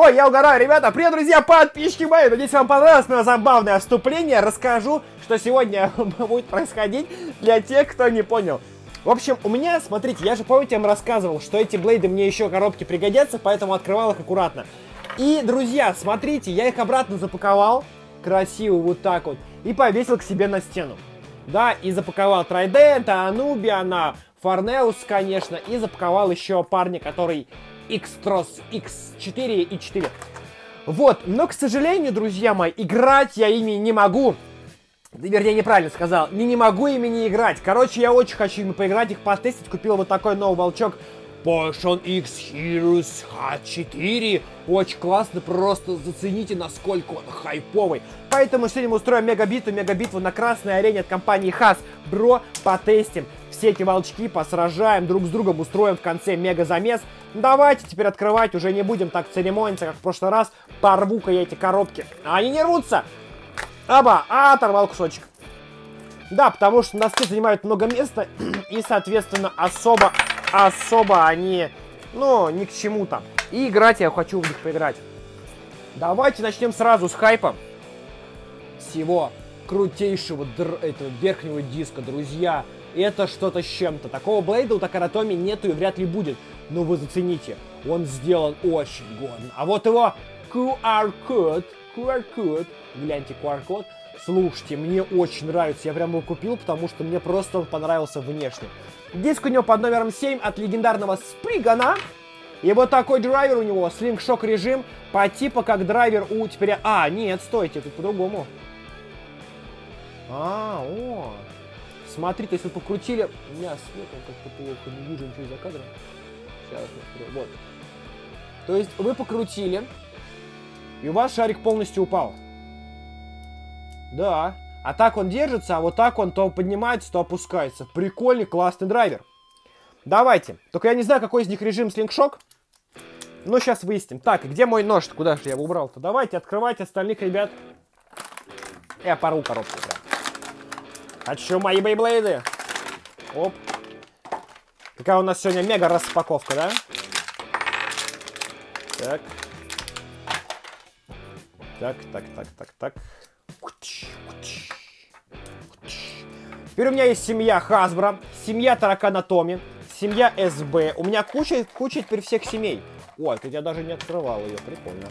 Ой, я угораю, ребята. Привет, друзья, подписчики мои. Надеюсь, вам понравилось мое забавное вступление. Расскажу, что сегодня будет происходить для тех, кто не понял. В общем, у меня, смотрите, я же, помните, я вам рассказывал, что эти блейды мне еще коробки пригодятся, поэтому открывал их аккуратно. И, друзья, смотрите, я их обратно запаковал, красиво вот так вот, и повесил к себе на стену. Да, и запаковал Трайдента, Анубиана, Фарнеус, конечно, и запаковал еще парня, который X-Tros X4 и 4. Вот, но, к сожалению, друзья мои, играть я ими не могу. Вернее, неправильно сказал. Не, не могу ими не играть. Короче, я очень хочу ими поиграть, их потестить. Купил вот такой новый волчок. Potion X Heroes H4. Очень классно, просто зацените, насколько он хайповый. Поэтому сегодня мы устроим мегабиту, мегабитву на красной арене от компании Хас. Бро, потестим все эти волчки, посражаем друг с другом, устроим в конце мега замес. Давайте теперь открывать, уже не будем так церемониться, как в прошлый раз. Порву-ка я эти коробки. А они не рвутся. Аба, а, оторвал кусочек. Да, потому что носки занимают много места, и, соответственно, особо, особо они, ну, ни к чему там. И играть я хочу в них поиграть. Давайте начнем сразу с хайпа. Всего крутейшего этого верхнего диска, друзья. Это что-то с чем-то. Такого Блейда у Такаратоми нету и вряд ли будет. Но вы зацените, он сделан очень годно. А вот его QR-код, QR-код, гляньте QR-код. Слушайте, мне очень нравится. Я прям его купил, потому что мне просто он понравился внешне. Диск у него под номером 7 от легендарного Спригана. И вот такой драйвер у него, слингшок режим, по типу как драйвер у теперь... А, нет, стойте, тут по-другому. А, о. Смотрите, если покрутили... У меня свет, он как-то плохо, не вижу ничего за кадром. Сейчас я Вот. То есть вы покрутили, и у вас шарик полностью упал. Да. А так он держится, а вот так он то поднимается, то опускается. Прикольный, классный драйвер. Давайте. Только я не знаю, какой из них режим слингшок. Но сейчас выясним. Так, где мой нож? -то? Куда же я его убрал-то? Давайте открывать остальных ребят. Я порву коробку. Хочу мои бейблейды. Оп. Какая у нас сегодня мега распаковка, да? Так. Так, так, так, так, так. Теперь у меня есть семья Хасбро, семья Таракана Томи, семья СБ. У меня куча, куча теперь всех семей. Ой, это я даже не открывал ее, прикольно.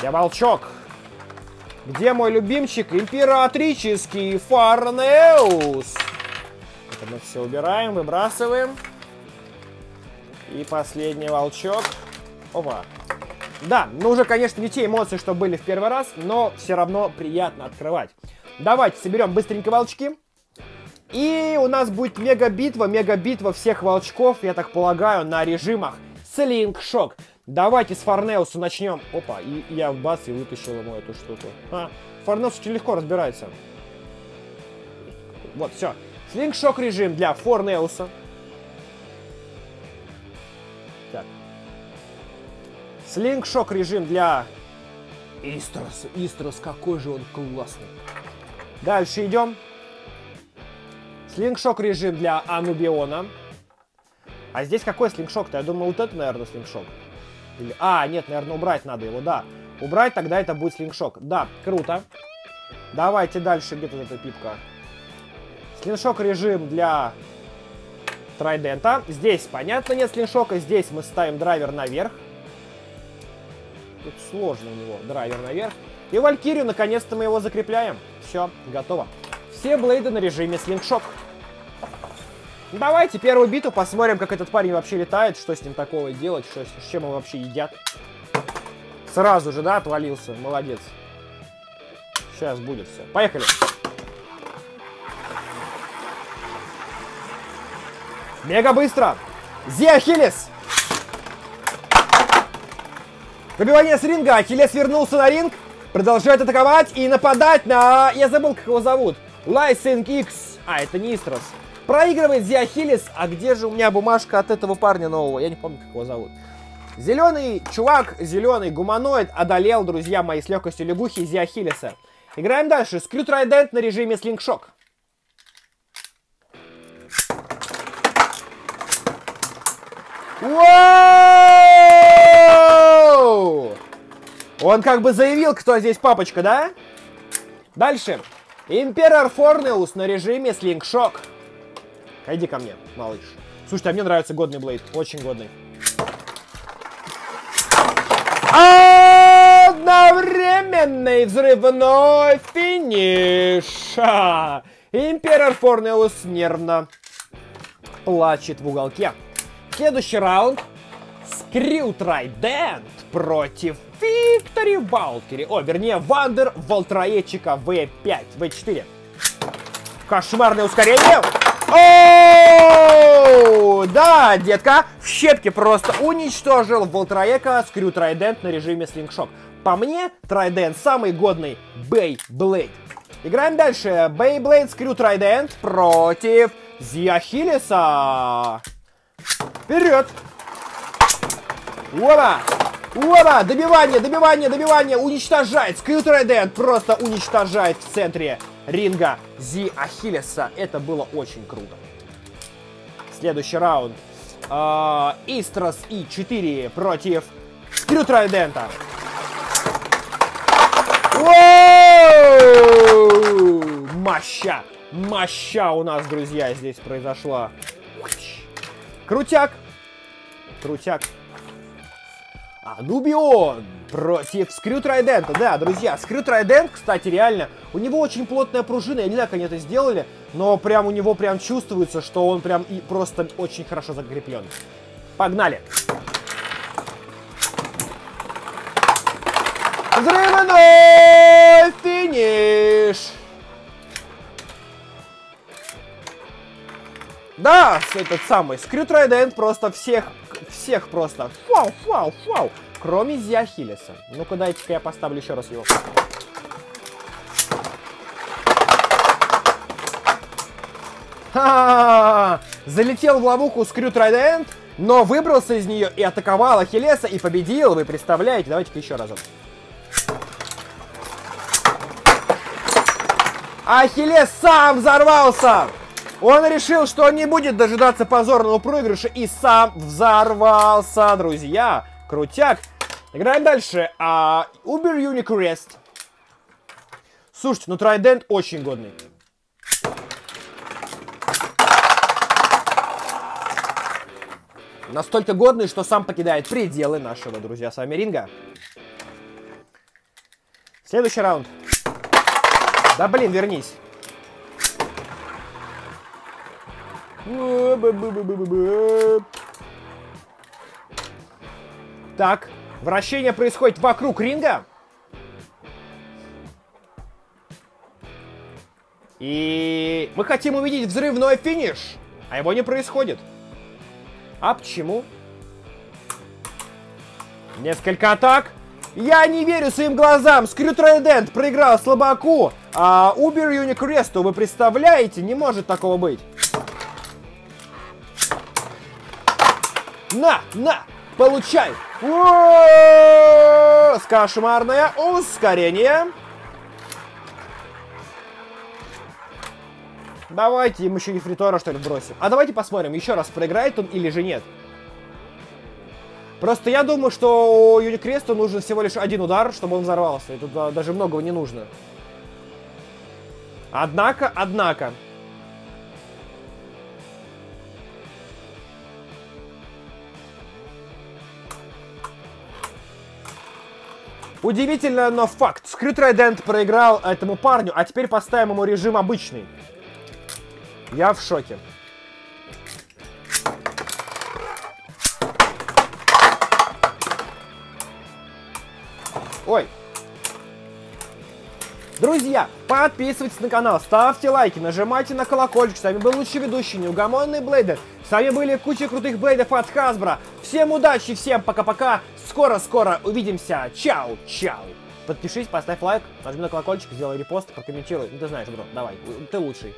Я волчок. Где мой любимчик? Императрический Фарнеус. Это мы все убираем, выбрасываем. И последний волчок. Опа. Да, ну уже, конечно, не те эмоции, что были в первый раз, но все равно приятно открывать. Давайте соберем быстренько волчки. И у нас будет мега-битва, мега-битва всех волчков, я так полагаю, на режимах Слингшок. Давайте с Фарнеуса начнем. Опа, и, я в бас и вытащил ему эту штуку. А, Фарнеус очень легко разбирается. Вот, все. Слингшок режим для Форнеуса. Так. Слингшок режим для Истрос. Истрос, какой же он классный. Дальше идем. Слингшок режим для Анубиона. А здесь какой слингшок-то? Я думаю, вот это, наверное, слингшок. Или... А, нет, наверное, убрать надо его, да. Убрать, тогда это будет слингшок. Да, круто. Давайте дальше, где тут эта пипка? Слиншок режим для Трайдента. Здесь, понятно, нет слиншока. Здесь мы ставим драйвер наверх. Тут сложно у него драйвер наверх. И Валькирию, наконец-то мы его закрепляем. Все, готово. Все блейды на режиме слингшок. Давайте первую биту посмотрим, как этот парень вообще летает, что с ним такого делать, что, с чем его вообще едят. Сразу же, да, отвалился. Молодец. Сейчас будет все. Поехали. Мега быстро. Зиахилис. Выбивание с ринга. Ахиллес вернулся на ринг. Продолжает атаковать и нападать на... Я забыл, как его зовут. Лайсинг X. А, это не Истрос. Проигрывает Зиахилис. А где же у меня бумажка от этого парня нового? Я не помню, как его зовут. Зеленый чувак, зеленый гуманоид одолел, друзья мои, с легкостью лягухи Зиахилиса. Играем дальше. Скрю Трайдент на режиме слингшок. Воу! Он как бы заявил, кто здесь папочка, да? Дальше. Император Форнеус на режиме слингшок. Иди ко мне, малыш. Слушайте, а мне нравится годный блейд. Очень годный. Одновременный взрывной финиш. Император Форнеус нервно плачет в уголке. Следующий раунд. Скрю Трайдент против Виктори Валкери. О, вернее, Вандер Волтроедчика В5, В4. Кошмарное ускорение. О, да, детка, в щепке просто уничтожил Волтроека Скрю Трайдент на режиме слингшок. По мне, Трайдент самый годный Бейблейд. Играем дальше. Бейблейд Скрю Трайдент против Зиахилиса. Вперед! Оба! Оба! Добивание, добивание, добивание! Уничтожает! Скрют Райден просто уничтожает в центре ринга Зи Ахиллеса. Это было очень круто. Следующий раунд. А, Истрос и 4 против Скрют Райдента. Моща! Моща у нас, друзья, здесь произошла. Крутяк. Крутяк. Анубион против Скрю Трайдента. Да, друзья, Скрю Трайдент, кстати, реально, у него очень плотная пружина. Я не знаю, как они это сделали, но прям у него прям чувствуется, что он прям и просто очень хорошо закреплен. Погнали. Взрывной финиш. Да, этот самый Скрю Трайдент просто всех, всех просто фау, фау, фау. Кроме Зиахилеса. Ну-ка, дайте-ка я поставлю еще раз его. Ха! Залетел в ловуху Скрю Трайдент, но выбрался из нее и атаковал Ахиллеса и победил. Вы представляете? Давайте-ка еще разок. Ахиллес сам взорвался! Он решил, что не будет дожидаться позорного проигрыша и сам взорвался, друзья. Крутяк. Играем дальше. А, Uber Unique Rest. Слушайте, ну Трайдент очень годный. Настолько годный, что сам покидает пределы нашего, друзья, с вами ринга. Следующий раунд. Да блин, вернись. Так, вращение происходит вокруг ринга. И мы хотим увидеть взрывной финиш, а его не происходит. А почему? Несколько атак. Я не верю своим глазам. Скрю Трайдент проиграл слабаку. А Убер Юникресту, вы представляете? Не может такого быть. На, на, получай. Кошмарное ускорение. Давайте ему еще нефритора, что ли, бросим. А давайте посмотрим, еще раз, проиграет он или же нет. Просто я думаю, что Юникресту нужен всего лишь один удар, чтобы он взорвался. И тут даже многого не нужно. Однако, однако, Удивительно, но факт. Скрыт Райдент проиграл этому парню, а теперь поставим ему режим обычный. Я в шоке. Ой. Друзья, подписывайтесь на канал, ставьте лайки, нажимайте на колокольчик. С вами был лучший ведущий, неугомонный Блейдер. С вами были куча крутых блейдов от Hasbro. Всем удачи, всем пока-пока. Скоро-скоро увидимся. Чао, чао. Подпишись, поставь лайк, нажми на колокольчик, сделай репост, прокомментируй. Ну ты знаешь, бро, давай, ты лучший.